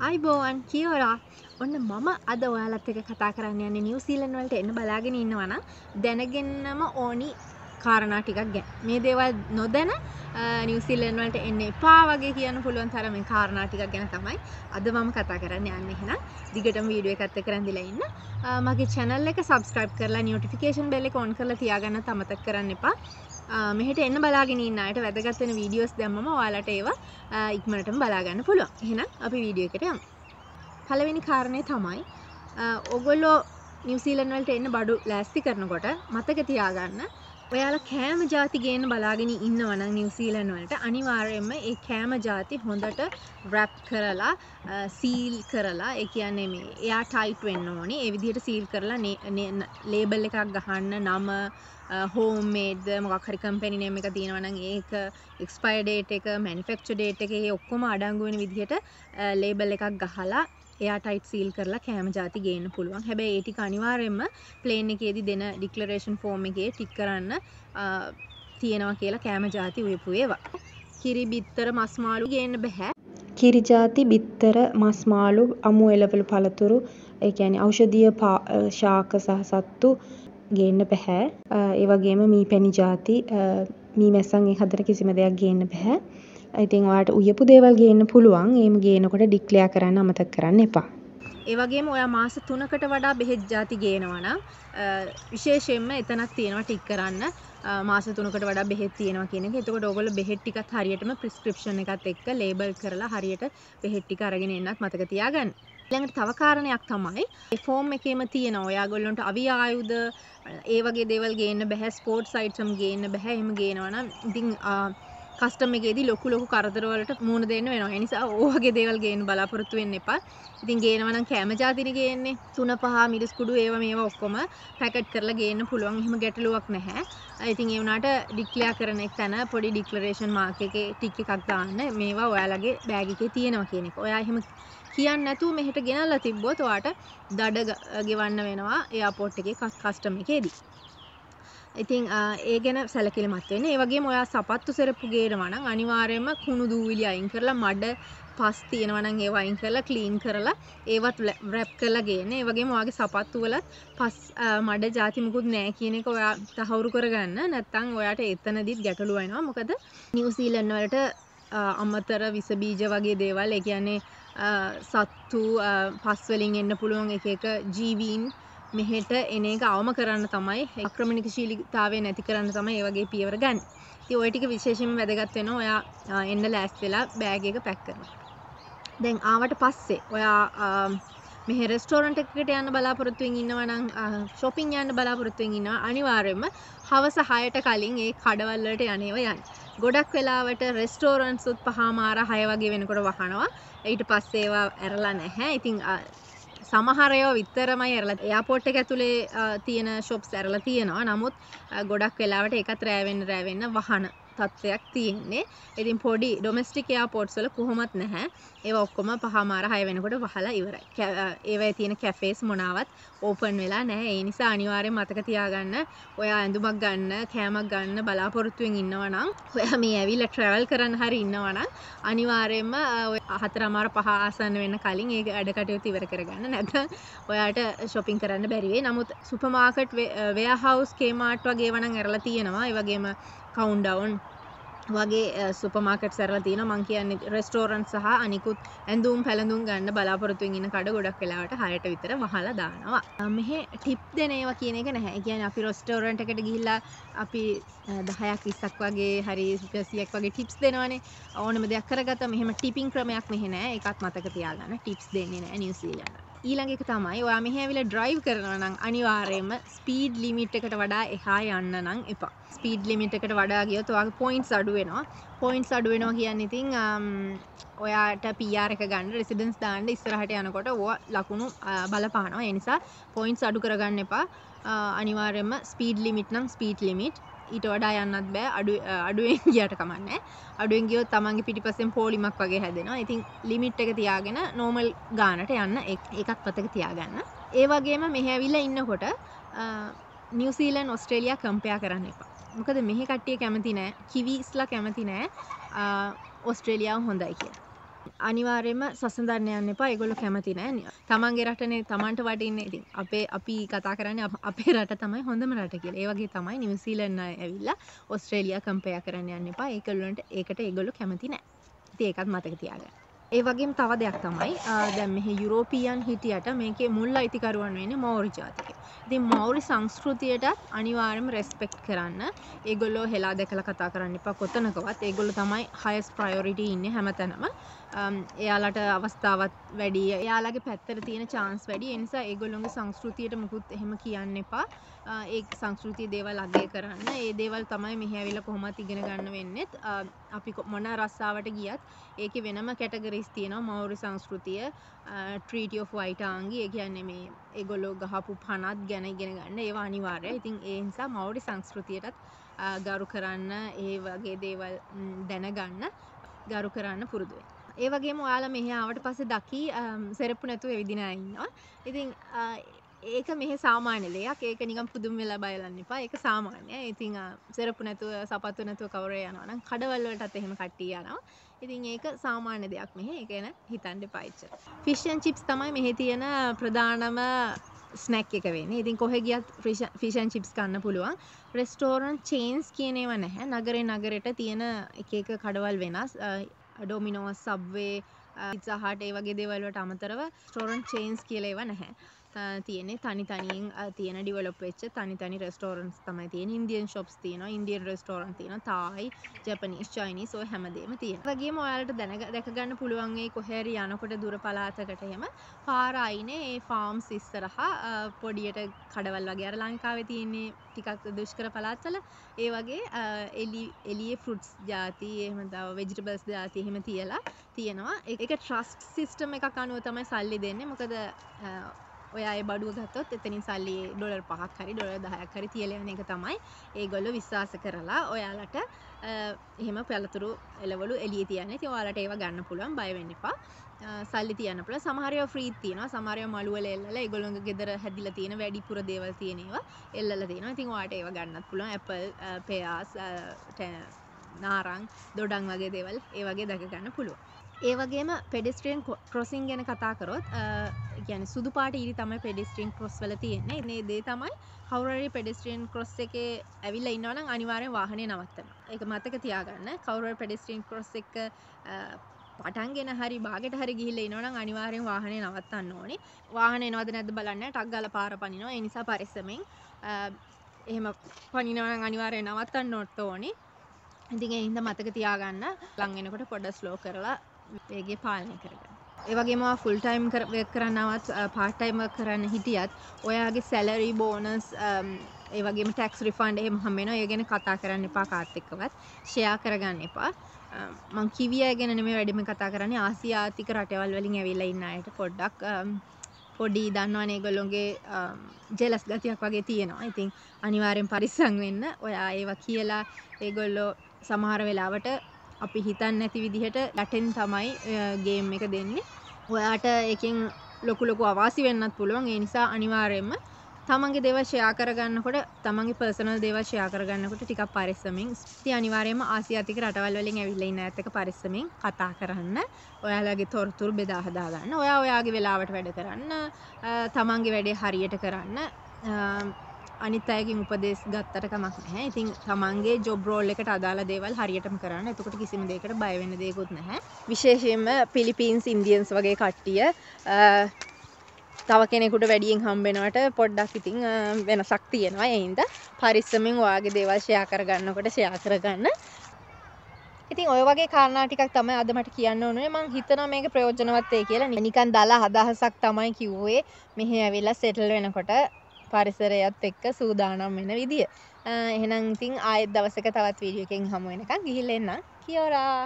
අයිබෝවන් කියෝරා ඔන්න මම අද ඔයාලත් එක කතා කරන්න යන්න නිවසීලන් වලට එන්න බලාගෙන ඉන්නවන දැනගෙන්නම ඕනි කාරණා ටිකක් ගැ මේ දේවල් නොදැන නිවසිල්ලන් වලට එන්න එපා වගේ කියන්න පුළුවන් තරම කාරණා ටිකක් ගැන තමයි අද මම කතා කරන්න යන්න. එහෙනම් දිගටම වීඩියෝ එකත් එක්ක රැඳිලා ඉන්න. මගේ channel එක subscribe කරලා notification bell එක on කරලා තියාගන්න අමතක කරන්න එපා. මෙහට එන්න බලාගෙන ඉන්න අයට වැදගත්වෙන වීඩියෝස් දැම්ම ඔයාලට ඒවා ඉක්මනටම බලාගන්න පුළුවන්. එහෙනම් අපි වීඩියෝ එකට යමු. පළවෙනි කාරණය තමයි ඔගොල්ලෝ නිවසීලන් වලට එන්න බඩු ලෑස්ති කරනකොට මතක තියාගන්න ඔයාල කෑම ජාති ගේන බලාගෙන ඉන්න වන නිවසීලන් වලට අනිවාර්යෙන්ම ඒ කෑම ජාති හොඳට රැප් කරලා සීල් කරලා ඒ කියන්නේ මේ එයා ටයිට් වෙන්න ඕනි. ඒ විදිහට සීල් කරලා ලේබල් එකක් ගහන්න නම හෝමේඩ් මොකක් හරි කම්පැනි නේම් එක තියෙනවා නම් ඒක එක්ස්පයර් ඩේට් එක මැනුෆැක්චර් ඩේට් එක ඒ ඔක්කොම අඩංගු වෙන විදිහට ලේබල් එකක් ගහලා එයා ටයිට් සීල් කරලා කෑම ජාති ගේන්න පුළුවන්. හැබැයි ඒ ටික අනිවාර්යයෙන්ම ප්ලේන් එකේදී දෙන ඩික්ලරේෂන් ෆෝම් එකේ ටික් කරන්න තියෙනවා කියලා කෑම ජාති උයපු ඒවා. කිරි බිත්තර මස් මාළු ගේන්න බෑ. කිරි ජාති බිත්තර මස් මාළු අමු එළවලු පළතුරු ඒ කියන්නේ ඖෂධීය ශාක සහ සත්තු ගේන්න බැහැ. ඒ වගේම මී පැණි ජාති මී මැස්සන් ඒ හදන කිසිම දෙයක් ගේන්න බැහැ. ඉතින් ඔයාට උයපු දේවල් ගේන්න පුළුවන්. ඒම ගේනකොට ඩික්ලෙයාර් කරන්න අමතක කරන්න එපා. ඒ වගේම ඔයා මාස 3කට වඩා බෙහෙත් ಜಾති ගේනවා නම් විශේෂයෙන්ම එතනක් තියෙනවා ටික් කරන්න මාස 3කට වඩා බෙහෙත් තියෙනවා කියන එක. එතකොට ඕගොල්ලෝ බෙහෙත් ටිකත් හරියටම ප්‍රිස්ක්‍රිප්ෂන් එකත් එක්ක ලේබල් කරලා හරියට බෙහෙත් ටික අරගෙන එන්නත් මතක තියාගන්න. ඊළඟට තව කාරණයක් තමයි ඒ ෆෝම් එකේම තියෙනවා. ඔයාගොල්ලන්ට අවි ආයුධ ඒ වගේ දේවල් ගේන්න බැහැ ස්පෝර්ට්ස් අයිටම් ගේන්න බැහැ එහෙම ගේනවා නම් ඉතින් කස්ටම් එකේදී ලොකු ලොකු කරදරවලට මුහුණ දෙන්න වෙනවා. ඒ නිසා ඕවගේ දේවල් ගේන්න බලාපොරොත්තු වෙන්න එපා. ඉතින් ගේනවා නම් කැම ජාතිනේ ගේන්නේ. තුන පහ මිරිස් කුඩු ඒවා මේවා ඔක්කොම පැකට් කරලා ගේන්න පුළුවන්. එහෙම ගැටලුවක් නැහැ. ඉතින් ඒ වුණාට ඩික්ලියර් කරන එක තැන පොඩි ඩික්ලරේෂන් මාක් එකේ ටික් එකක් දාන්න. මේවා ඔයාලගේ බෑග් එකේ තියෙනවා කියන එක. ඔයා එහෙම කියන්න නැතුව මෙහෙට ගෙනල්ලා තිබ්බොත් ඔයාට දඩ ගෙවන්න වෙනවා එයාපෝට් එකේ කස්ටම් එකේදී. ඉතින් ඒ ගැන සැලකිලිමත් වෙන්න. ඒ වගේම ඔයා සපත්තු සෙරප්පු ගේනවා නම් අනිවාර්යයෙන්ම කුණු දූවිලි අයින් කරලා මඩ පස් තියෙනවා නම් ඒවා අයින් කරලා ක්ලීන් කරලා ඒවත් රැප් කරලා ගේන්න. ඒ වගේම ඔයාගේ සපත්තු වලත් පස් මඩ ಜಾති මුකුත් නැහැ කියන එක ඔයා තහවුරු කරගන්න. නැත්නම් ඔයාට එතනදිත් ගැටලු වෙනවා. මොකද නිව්සීලන්ත වලට අමතර විස බීජ වගේ දේවල් ඒ කියන්නේ සත්තු පස් වලින් එන්න පුළුවන් එක එක ජීවීන් මෙහෙට එන එක අවම කරන්න තමයි ආක්‍රමණිකශීලීතාවය නැති කරන්න තමයි ඒ වගේ පියවර ගන්න. ඉතින් ওই ටික විශේෂයෙන්ම වැදගත් වෙනවා ඔයා එන්න ලෑස්ති වෙලා බෑග් එක පැක් කරනවා. දැන් ආවට පස්සේ ඔයා මෙහෙ රෙස්ටෝරන්ට් එකකට යන්න බලාපොරොත්තු වෙමින් ඉන්නවා නම් shopping යන්න බලාපොරොත්තු වෙමින් ඉන්නවා අනිවාර්යයෙන්ම හවස 6ට කලින් ඒ කඩවල් වලට යන්නේව යන්න. ගොඩක් වෙලාවට රෙස්ටෝරන්ට්ස් උත් පහමාර 6 වගේ වෙනකොට වහනවා. ඊට පස්සේ ඒවා ඇරලා නැහැ. ඉතින් සමහරයෝ විතරමයි ඇරලා එයාපෝට් එක ඇතුලේ තියෙන ෂොප්ස් ඇරලා තියෙනවා. නමුත් ගොඩක් වෙලාවට ඒකත් රෑවෙන්න රෑවෙන්න වහන තත්ත්වයක් තියෙන්නේ. ඉතින් පොඩි ඩොමෙස්ටික් එයාපෝට්ස් වල කොහොමත් නැහැ. ඒවා ඔක්කොම පහමාර 6 වෙනකොට වහලා ඉවරයි. ඒවයේ තියෙන කැෆේස් මොනාවත් ඕපන් වෙලා නැහැ. ඒ නිසා අනිවාර්යෙන් මතක තියාගන්න ඔයා ඇඳුමක් ගන්න, කෑමක් ගන්න බලාපොරොත්තු වෙමින් ඉන්නවා නම් ඔයා මේ ඇවිල්ලා ට්‍රැවල් කරන්න හරි ඉන්නවා නම් අනිවාර්යෙන්ම ඔය හතරමාර පහ ආසන්න වෙන්න කලින් ඒ වැඩ කටයුතු ඉවර කරගන්න. නැත්නම් ඔයාට shopping කරන්න බැරි වෙයි. නමුත් සුපර් මාකට් වෙයාහවුස් කේමාර්ට් වගේ ඒවා නම් ඇරලා තියෙනවා. ඒ වගේම කවුන්ඩවුන් වගේ සුපමාකට් සැරලා තියෙන මං කියන්නේ රෙස්ටෝරන්ට් සහ අනිකුත් ඇඳුම් පැළඳුම් ගන්න බලාපොරොත්තුවෙන් ඉන්න කඩ ගොඩක් වෙලාවට හයට විතර වහලා දානවා. මෙහෙ ටිප් දෙන ඒවා කියන එක නැහැ. ඒ කියන්නේ අපි රෙස්ටෝරන්ට් එකට ගිහිල්ලා අපි 10ක් 20ක් වගේ හරි 100ක් වගේ ටිප්ස් දෙනවනේ. ඕනම දෙයක් කරගත්තා මෙහෙම ටිපින් ක්‍රමයක් මෙහෙ නැහැ. ඒකත් මතක තියාගන්න. ටිප්ස් දෙන්නේ නැහැ නිව්සීලන්ත. ඊළඟ එක තමයි ඔයා මෙහෙ ඇවිල්ලා ඩ්‍රයිව් කරනවා නම් අනිවාර්යයෙන්ම ස්පීඩ් ලිමිට් එකට වඩා එහා යන්න නම් එපා. ස්පීඩ් ලිමිට් එකට වඩා ගියොත් ඔයාගේ පොයින්ට්ස් අඩු වෙනවා. පොයින්ට්ස් අඩු වෙනවා කියන්නේ ඉතින් ඔයාට PR එක ගන්න රෙසිඩන්ස් දාන්න ඉස්සරහට යනකොට ඕවා ලකුණු බලපානවා. ඒ නිසා පොයින්ට්ස් අඩු කරගන්න එපා. අනිවාර්යයෙන්ම ස්පීඩ් ලිමිට් නම් ස්පීඩ් ලිමිට් ඊට වඩා යන්නත් බෑ. අඩු අඩුවෙන් ගියට කමන්නේ. අඩුවෙන් ගියොත් තමන්ගේ පිටිපස්සෙන් පොලිමක් වගේ හැදෙනවා. ඉතින් ලිමිට් එක තියාගෙන නෝමල් ගානට යන්න. ඒකත් පතක තියාගන්න. ඒ වගේම මෙහෙ ඇවිල්ලා ඉන්නකොට නිවසීලන් ඔස්ට්‍රේලියා කම්පයා කරන්න එපා. මොකද මෙහෙ කට්ටිය කැමති නෑ. කිවිස්ලා කැමති නෑ ඔස්ට්‍රේලියාව හොඳයි කියලා. අනිවාර්යයෙන්ම සසඳන්න යන්න එපා ඒගොල්ලෝ කැමති නෑ තමන්ගේ රටනේ තමන්ට වටින්නේ ඉතින් අපේ අපි කතා කරන්නේ අපේ රට තමයි හොඳම රට කියලා. ඒ වගේ තමයි නිව්සීලන්ත අය ඇවිල්ලා ඕස්ට්‍රේලියා කම්පෙයාර් කරන්න යන්න එපා. ඒගොල්ලන්ට ඒකට ඒගොල්ලෝ කැමති නෑ. ඉතින් ඒකත් මතක තියාගන්න. ඒ වගේම තව දෙයක් තමයි දැන් මෙහි යුරෝපියන් හිටියට මේකේ මුල් අයිතිකරුවන් වෙන්නේ මෞරි ජාතිකය. ඉතින් මෞරි සංස්කෘතියටත් අනිවාර්යයෙන්ම රෙස්පෙක්ට් කරන්න. ඒගොල්ලෝ හෙලා දැකලා කතා කරන්න එපා කොතනකවත්. ඒගොල්ලෝ තමයි highest priority ඉන්නේ හැමතැනම. එයාලට අවස්ථාවත් වැඩි. එයාලගේ පැත්තට තියෙන chance වැඩි. ඒ නිසා ඒගොල්ලොන්ගේ සංස්කෘතියට මුකුත් එහෙම කියන්න එපා. ඒ සංස්කෘතිය දේවල් අගය කරන්න. ඒ දේවල් තමයි මෙහි ඇවිල්ලා කොහොමත් ඉගෙන ගන්න වෙන්නේ. අපි මොන රස්සාවට ගියත් ඒකේ වෙනම කැටගරිස් තියෙනවා. මෞර්ය සංස්කෘතිය, Treaty of Waitangi. ඒ කියන්නේ මේ ඒගොල්ලෝ ගහපු පනත් ගැන ඉගෙන ගන්න. ඒවා අනිවාර්යයි. ඉතින් ඒ නිසා මෞර්ය සංස්කෘතියටත් ගරු කරන්න ඒ වගේ දේවල් දැනගන්න ගරු කරන්න පුරුදු වෙන්න. ඒ වගේම ඔයාලා මෙහි ආවට පස්සේ දකි සෙරප්පු නැතුව ඇවිදින අය ඉන්නවා. ඉතින් ඒක මෙහෙ සාමාන්‍ය දෙයක්. ඒක නිකන් පුදුම වෙලා බයලන්න එපා. ඒක සාමාන්‍යයි. ඉතින් සෙරප්පු නැතුව සපත්තු නැතුව කවුරු යනවා නම් කඩවල වලටත් එහෙම කට්ටිය යනවා. ඉතින් ඒක සාමාන්‍ය දෙයක් මෙහෙ. ඒක ගැන හිතන්න එපා එච්චර. ෆිෂ් ඇන් චිප්ස් තමයි මෙහි තියෙන ප්‍රධානම ස්නැක් එක වෙන්නේ. ඉතින් කොහෙ ගියත් ෆිෂ් ඇන් චිප්ස් ගන්න පුළුවන්. රෙස්ටෝරන්ට් චේන්ස් කියන ඒවා නැහැ. නගරේ නගරෙට තියෙන එක එක කඩවල් වෙනස්. ඩොමිනෝස් සබ්වේ පිත්සාහට ඒ වගේ දේවල්වට අමතරව ස්ටෝරන්ට් චේන්ස් කියලා ඒවා නැහැ. තියෙන්නේ තනි තනියෙන් තියෙන ඩිවලොප් වෙච්ච තනි තනි රෙස්ටෝරන්ට්ස් තමයි තියෙන්නේ. ඉන්දියන් shops තියෙනවා, ඉන්දියන් රෙස්ටෝරන්ට් තියෙනවා, තායි, ජපනීස්, චයිනීස් ඔය හැමදේම තියෙනවා. ඒ වගේම ඔයාලට දැන දැක ගන්න පුළුවන් ඒ කොහේ හරි යනකොට දුර පළාතකට එහෙම පාර අයිනේ ඒ ෆාම්ස් ඉස්සරහා පොඩියට කඩවල් වගේ අර ලංකාවේ තියෙන්නේ ටිකක් දුෂ්කර පළාත්වල ඒ වගේ එලි එළියේ ෆෘට්ස් ಜಾති එහෙම තව වෙජිටබල්ස් ಜಾති එහෙම තියලා තියෙනවා. ඒක ට්‍රස්ට් සිස්ටම් එකක් අනුව තමයි සල්ලි දෙන්නේ. මොකද ඔය අය බඩුව ගත්තොත් එතනින් සල්ලි ඩොලර් පහක් හරි ඩොලර් දහයක් හරි තියලා යන එක තමයි ඒගොල්ලෝ විශ්වාස කරලා ඔයාලට එහෙම පළතුරු එළවලු එළියේ තියන්නේ. ඉතින් ඔයාලට ඒව ගන්න පුළුවන් බය වෙන්න එපා. සල්ලි තියන්න පුළුවන්. සමහර ඒවා ෆ්‍රීත් තියෙනවා. සමහර ඒවා මළු වල එල්ලලා ඒගොල්ලෝගේ ගෙදර හැදිලා තියෙන වැඩිපුර දේවල් තියෙන ඒවා එල්ලලා තියෙනවා. ඉතින් ඔයාලට ඒව ගන්නත් පුළුවන්. ඇපල්, පෙයාස්, නාරං, දොඩම් වගේ දේවල් ඒ වගේ දැක ගන්න පුළුවන්. ඒ වගේම පෙඩිස්ට්‍රියන් ක්‍රොසින් ගැන කතා කරොත් ගැන සුදු පාට ඉරි තමයි පෙඩිස්ට්‍රීන් ක්‍රොස් වල තියෙන්නේ. නේ දේ තමයි කවුරරි පෙඩිස්ට්‍රීන් ක්‍රොස් එක ඇවිල්ල ඉන්නවනම් අනිවාරයෙන් වාහනය නවත්තන එක මතක තියාගන්න. කවුර පෙඩිස්ට්‍රීන් ක්‍රොස් එක පටන්ගෙන හරි බාගට හරි ගිහිල්ල ඉනවනම් අනිවාරයෙන් වාහනය නවත්තන්න ඕනේ. වාහන නවද නැද බලන්න. ටක්ගල පාර පනිනවා. එනිසා පරිස්සමෙන් එහෙම පනිනවන අනිවාරය නවත්තන්න නොට්ට ඕනේ. ඉතින් එහින්ද මතක තියාගන්න. ලංගෙනකොට පොඩ ස්ලෝ කරලා වේගේ පාලනය කරගන්න. ඒවගේම ෆුල් ටයිම් කරන්නවත් පාටයිම කරන්න හිටියත් ඔයාගේ සැලරි බෝනස් ඒවගේ ටක්ස් රිෆන්ඩ් එහම හම්බෙන ඒ ගැන කතා කරන්න එපා කාත්තෙක්කවත් ෂයා කරගන්න එපා මං කිවිය ගැන මේ වැඩිම කතා කරන්නේ ආසියාතික රටවල් වලින් ඇවිල්ලා ඉන්න අයට පොඩ්ඩක් පොඩි දන්නවනේ ඒගොල්ලොන්ගේ ජෙලස් ගතියක් වගේ තියෙනවා. ඉතින් අනිවාර්යෙන් පරිස්සම් වෙන්න. ඔයා ඒවා කියලා ඒගොල්ලෝ සමහර වෙලාවට අපි හිතන්න නැති විදිහට යටෙන් තමයි ගේම් එක දෙන්නේ. ඔයාට එකින් ලොකු ලොකු අවාසි වෙන්නත් පුළුවන්. ඒ නිසා අනිවාර්යයෙන්ම තමන්ගේ දේවල් ෂෙයා කරගන්නකොට තමන්ගේ පර්සනල් දේවල් ෂෙයා කරගන්නකොට ටිකක් පරිස්සමින් ඉතින් අනිවාර්යයෙන්ම ආසියාතික රටවල් වලින් ඇවිල්ලා ඉන්න අයත් එක්ක පරිස්සමින් කතා කරන්න. ඔයාලගේ තොරතුරු බෙදා හදා ගන්න. ඔයා ඔයාගේ වෙලාවට වැඩ කරන්න. තමන්ගේ වැඩේ හරියට කරන්න. අනිත් අයගෙන් උපදෙස් ගත්තට කමක් නැහැ. ඉතින් තමන්ගේ ජොබ් රෝල් එකට අදාළ දේවල් හරියටම කරන්න. එතකොට කිසිම දෙයකට බය වෙන්න දෙයක්වත් නැහැ. විශේෂයෙන්ම පිලිපීන්ස් ඉන්දියන්ස් වගේ කට්ටිය තව කෙනෙකුට වැඩියෙන් හම්බෙනවට පොඩ්ඩක් ඉතින් වෙනසක් තියෙනවා. ඒ හින්දා පරිස්සමෙන් ඔයාගේ දේවල් ෂෙයා කරගන්නකොට ෂෙයා කරගන්න. ඉතින් ඔය වගේ කාරණා ටිකක් තමයි අද මට කියන්න ඕනේ මං හිතනවා මේක ප්‍රයෝජනවත් වෙයි කියලා නිකන් දලා අදහසක් තමයි කිව්වේ මෙහෙ ඇවිල්ලා සෙටල් වෙනකොට පරිසරයත් එක්ක සූදානම් වෙන විදිය. එහෙනම් ඉතින් ආයෙත් දවසක තවත් වීඩියෝ එකකින් හමු වෙනකන් ගිහිල්ලා එන්න කියෝරා!